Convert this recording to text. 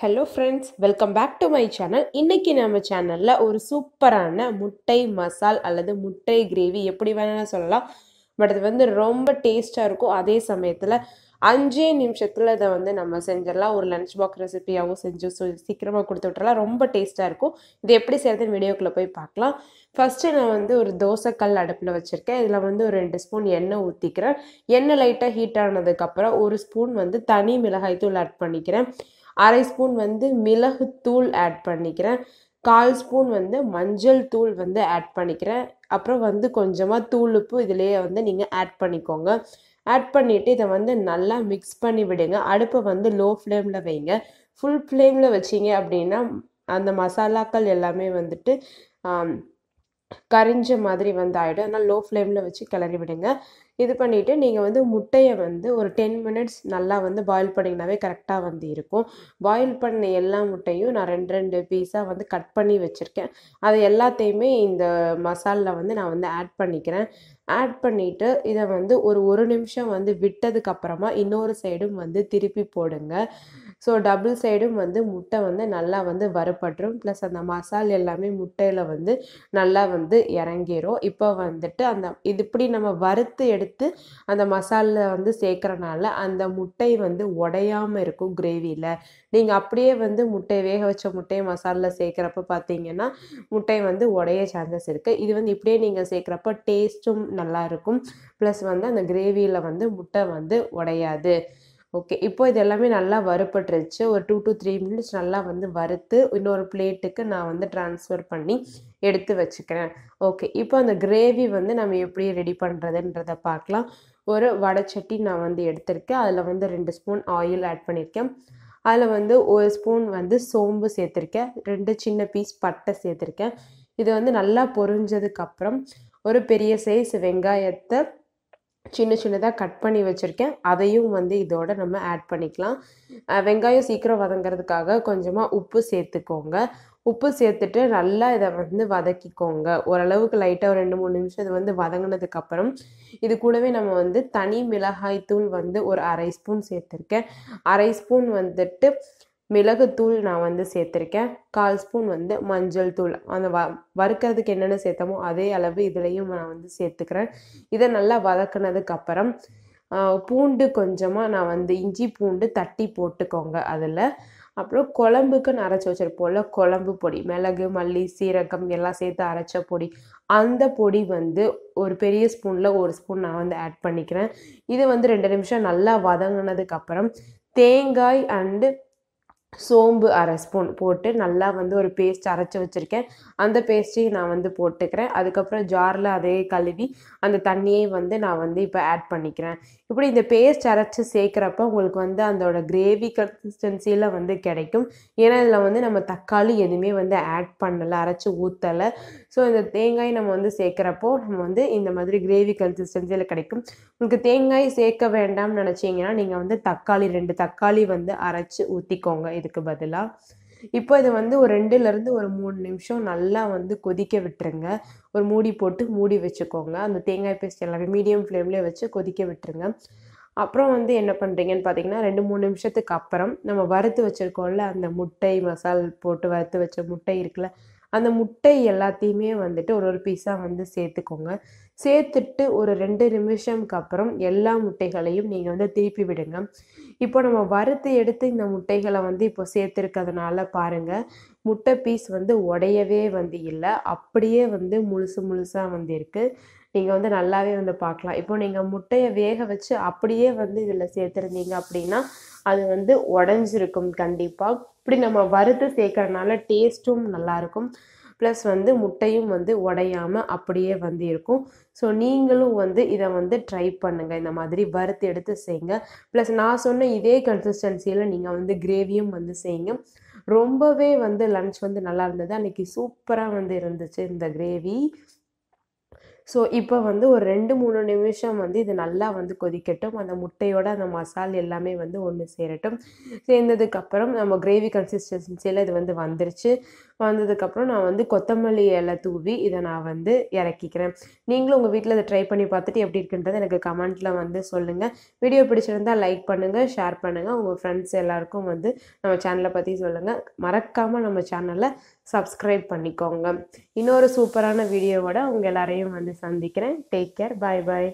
Hello friends welcome back to my channel இன்னைக்கு நம்ம சேனலில் ஒரு சூப்பரான முட்டை மசால் அல்லது முட்டை கிரேவி எப்படி வேணாலும் சொல்லலாம். பட் அது வந்து ரொம்ப டேஸ்ட்டாக இருக்கும். அதே சமயத்தில் அஞ்சே நிமிஷத்தில் இதை வந்து நம்ம செஞ்சிடலாம். ஒரு லன்ச் பாக்ஸ் ரெசிபியாகவும் செஞ்சு சீக்கிரமாக கொடுத்து விட்றலாம் ரொம்ப டேஸ்ட்டாக இருக்கும். இது எப்படி செய்யறதுன்னு வீடியோக்குள்ளே போய் பார்க்கலாம். ஃபஸ்ட்டு நான் வந்து ஒரு தோசைக்கல் அடுப்பில் வச்சுருக்கேன். இதில் வந்து ஒரு ரெண்டு ஸ்பூன் எண்ணெய் ஊற்றிக்கிறேன் எண்ணெய் லைட்டாக ஹீட் ஆனதுக்கப்புறம் ஒரு ஸ்பூன் வந்து தனி மிளகாய்த்தூள் ஆட் பண்ணிக்கிறேன். அரை ஸ்பூன் வந்து மிளகுத்தூள் ஆட் பண்ணிக்கிறேன். கால் ஸ்பூன் வந்து மஞ்சள் தூள் வந்து ஆட் பண்ணிக்கிறேன். அப்புறம் வந்து கொஞ்சமாக தூள் உப்பு இதிலேயே வந்து நீங்கள் ஆட் பண்ணிக்கோங்க. ஆட் பண்ணிவிட்டு இதை வந்து நல்லா மிக்ஸ் பண்ணி விடுங்க. அடுப்பை வந்து லோ ஃப்ளேமில் வைங்க ஃபுல் ஃப்ளேமில் வச்சிங்க அப்படின்னா அந்த மசாலாக்கள் எல்லாமே வந்துட்டு கரிஞ்ச மாதிரி வந்து ஆகிடும் அதனால் லோ ஃப்ளேமில் வச்சு கிளறி விடுங்க. இது பண்ணிவிட்டு நீங்கள் வந்து முட்டையை வந்து ஒரு டென் மினிட்ஸ் நல்லா வந்து பாயில் பண்ணிங்கனாவே கரெக்டாக வந்து இருக்கும். பாயில் பண்ண எல்லா முட்டையும் நான் ரெண்டு ரெண்டு பீஸாக வந்து கட் பண்ணி வச்சுருக்கேன். அது எல்லாத்தையுமே இந்த மசாலில் வந்து நான் வந்து ஆட் பண்ணிக்கிறேன். ஆட் பண்ணிவிட்டு இதை வந்து ஒரு ஒரு நிமிஷம் வந்து விட்டதுக்கப்புறமா இன்னொரு சைடும் வந்து திருப்பி போடுங்க. ஸோ டபுள் சைடும் வந்து முட்டை வந்து நல்லா வந்து வரப்பட்டுரும். ப்ளஸ் அந்த மசால் எல்லாமே முட்டையில் வந்து நல்லா வந்து இறங்கிரும். இப்போ வந்துட்டு அந்த இது இப்படி நம்ம வறுத்து எடுத்து அந்த மசாலில் வந்து சேர்க்குறனால அந்த முட்டை வந்து உடையாமல் இருக்கும் கிரேவியில் நீங்கள் அப்படியே வந்து முட்டை வேக வச்ச முட்டையை மசாலில் சேர்க்குறப்ப பார்த்தீங்கன்னா முட்டை வந்து உடைய சான்சஸ் இருக்குது இது வந்து இப்படியே நீங்கள் சேர்க்குறப்ப டேஸ்ட்டும் நல்லாயிருக்கும் ப்ளஸ் வந்து அந்த கிரேவியில் வந்து முட்டை வந்து உடையாது. ஓகே. இப்போ இது எல்லாமே நல்லா வறுப்பட்டுருச்சு ஒரு டூ டு த்ரீ மினிட்ஸ் நல்லா வந்து வறுத்து இன்னொரு பிளேட்டுக்கு நான் வந்து ட்ரான்ஸ்ஃபர் பண்ணி எடுத்து வச்சுக்கிறேன். ஓகே. இப்போ அந்த கிரேவி வந்து நம்ம எப்படி ரெடி பண்ணுறதுன்றதை பார்க்கலாம். ஒரு வடைச்சட்டி நான் வந்து எடுத்திருக்கேன். அதில் வந்து ரெண்டு ஸ்பூன் ஆயில் ஆட் பண்ணியிருக்கேன். அதில் வந்து ஒரு ஸ்பூன் வந்து சோம்பு சேர்த்துருக்கேன். ரெண்டு சின்ன பீஸ் பட்டை சேர்த்துருக்கேன். இது வந்து நல்லா பொரிஞ்சதுக்கப்புறம் ஒரு பெரிய சைஸ் வெங்காயத்தை சின்ன சின்னதாக கட் பண்ணி வச்சுருக்கேன். அதையும் வந்து இதோட நம்ம ஆட் பண்ணிக்கலாம். வெங்காயம் சீக்கிரம் வதங்கிறதுக்காக கொஞ்சமாக உப்பு சேர்த்துக்கோங்க. உப்பு சேர்த்துட்டு நல்லா இதை வந்து வதக்கிக்கோங்க. ஓரளவுக்கு லைட்டாக ஒரு ரெண்டு மூணு நிமிஷம் இது வந்து வதங்கினதுக்கப்புறம் இது கூடவே நம்ம வந்து தனி மிளகாய் தூள் வந்து ஒரு அரை ஸ்பூன் சேர்த்துருக்கேன். அரை ஸ்பூன் வந்துட்டு மிளகுத்தூள் நான் வந்து சேர்த்துருக்கேன். கால் ஸ்பூன் வந்து மஞ்சள் தூள். அந்த வ வறுக்கிறதுக்கு என்னென்ன சேர்த்தமோ அதே அளவு இதுலேயும் நான் வந்து சேர்த்துக்கிறேன். இதை நல்லா வதக்குனதுக்கப்புறம் பூண்டு கொஞ்சமாக நான் வந்து இஞ்சி பூண்டு தட்டி போட்டுக்கோங்க அதில். அப்புறம் குழம்புக்குன்னு அரைச்சி வச்சுருப்போம்ல குழம்பு பொடி மிளகு மல்லி சீரகம் எல்லாம் சேர்த்து அரைச்ச பொடி. அந்த பொடி வந்து ஒரு பெரிய ஸ்பூனில் ஒரு ஸ்பூன் நான் வந்து ஆட் பண்ணிக்கிறேன். இது வந்து ரெண்டு நிமிஷம் நல்லா வதங்கினதுக்கப்புறம் தேங்காய் அண்டு சோம்பு அரை ஸ்பூன் போட்டு நல்லா வந்து ஒரு பேஸ்ட் அரைச்சி வச்சுருக்கேன். அந்த பேஸ்ட்டையும் நான் வந்து போட்டுக்கிறேன். அதுக்கப்புறம் ஜாரில் அதே கழுவி அந்த தண்ணியை வந்து நான் வந்து இப்போ ஆட் பண்ணிக்கிறேன். இப்படி இந்த பேஸ்ட் அரைச்சி சேர்க்குறப்ப உங்களுக்கு வந்து அதோட கிரேவி கன்சிஸ்டன்சியில் வந்து கிடைக்கும். ஏன்னா இதில் வந்து நம்ம தக்காளி எதுவுமே வந்து ஆட் பண்ணலை அரைச்சி ஊற்றலை ஸோ இந்த தேங்காய் நம்ம வந்து சேர்க்குறப்போ நம்ம வந்து இந்த மாதிரி கிரேவி கன்சிஸ்டன்சியில் கிடைக்கும். உங்களுக்கு தேங்காய் சேர்க்க வேண்டாம்னு நினச்சிங்கன்னா நீங்கள் வந்து தக்காளி ரெண்டு தக்காளி வந்து அரைச்சி ஊற்றிக்கோங்க இது இதுக்கு பதிலாக இப்போ இது வந்து ஒரு ரெண்டுலேருந்து ஒரு மூணு நிமிஷம் நல்லா வந்து கொதிக்க விட்டுருங்க. ஒரு மூடி போட்டு மூடி வச்சுக்கோங்க. அந்த தேங்காய் பேஸ்ட் எல்லாமே மீடியம் ஃப்ளேம்லேயே வச்சு கொதிக்க விட்டுருங்க. அப்புறம் வந்து என்ன பண்ணுறீங்கன்னு பார்த்தீங்கன்னா ரெண்டு மூணு நிமிஷத்துக்கு அப்புறம் நம்ம வறுத்து வச்சுருக்கோம்ல அந்த முட்டை மசால் போட்டு வறுத்து வச்ச முட்டை இருக்குல்ல அந்த முட்டை எல்லாத்தையுமே வந்துட்டு ஒரு ஒரு பீஸாக வந்து சேர்த்துக்கோங்க. சேர்த்துட்டு ஒரு ரெண்டு நிமிஷம்க்கு அப்புறம் எல்லா முட்டைகளையும் நீங்கள் வந்து திருப்பி விடுங்க. இப்போ நம்ம வறுத்து எடுத்து இந்த முட்டைகளை வந்து இப்போ சேர்த்துருக்கிறதுனால பாருங்கள் முட்டை பீஸ் வந்து உடையவே வந்து இல்லை. அப்படியே வந்து முழுசு முழுசாக வந்து இருக்குது நீங்கள் வந்து நல்லாவே வந்து பார்க்கலாம். இப்போ நீங்கள் முட்டையை வேக வச்சு அப்படியே வந்து இதில் சேர்த்துருந்தீங்க அப்படின்னா அது வந்து உடஞ்சிருக்கும் கண்டிப்பாக இப்படி நம்ம வறுத்து சேர்க்கறனால டேஸ்ட்டும் நல்லாயிருக்கும் ப்ளஸ் வந்து முட்டையும் வந்து உடையாமல் அப்படியே வந்து இருக்கும். ஸோ நீங்களும் வந்து இதை வந்து ட்ரை பண்ணுங்கள் இந்த மாதிரி வறுத்து எடுத்து செய்யுங்க ப்ளஸ் நான் சொன்ன இதே கன்சிஸ்டன்சியில் நீங்கள் வந்து கிரேவியும் வந்து செய்யுங்க. ரொம்பவே வந்து லன்ச் வந்து நல்லா இருந்தது. அன்றைக்கி சூப்பராக வந்து இருந்துச்சு இந்த கிரேவி ஸோ இப்போ வந்து ஒரு ரெண்டு மூணு நிமிஷம் வந்து இது நல்லா வந்து கொதிக்கட்டும். அந்த முட்டையோட அந்த மசால் எல்லாமே வந்து ஒன்று சேரட்டும். சேர்ந்ததுக்கப்புறம் நம்ம கிரேவி கன்சிஸ்டன்சியில் இது வந்து வந்துருச்சு. வந்ததுக்கப்புறம் நான் வந்து கொத்தமல்லி இலை தூவி இதை நான் வந்து இறக்கிக்கிறேன். நீங்களும் உங்கள் வீட்டில் இதை ட்ரை பண்ணி பார்த்துட்டு எப்படி இருக்குன்றது எனக்கு கமெண்ட்டில் வந்து சொல்லுங்கள் வீடியோ பிடிச்சிருந்தால் லைக் பண்ணுங்கள் ஷேர் பண்ணுங்கள் உங்கள் ஃப்ரெண்ட்ஸ் எல்லாருக்கும் வந்து நம்ம சேனலை பற்றி சொல்லுங்கள் மறக்காமல் நம்ம சேனலை சப்ஸ்கிரைப் பண்ணிக்கோங்க. இன்னொரு சூப்பரான வீடியோவோட உங்கள் எல்லாரையும் வந்து சந்திக்கிறேன் டேக் கேர் பாய் பாய்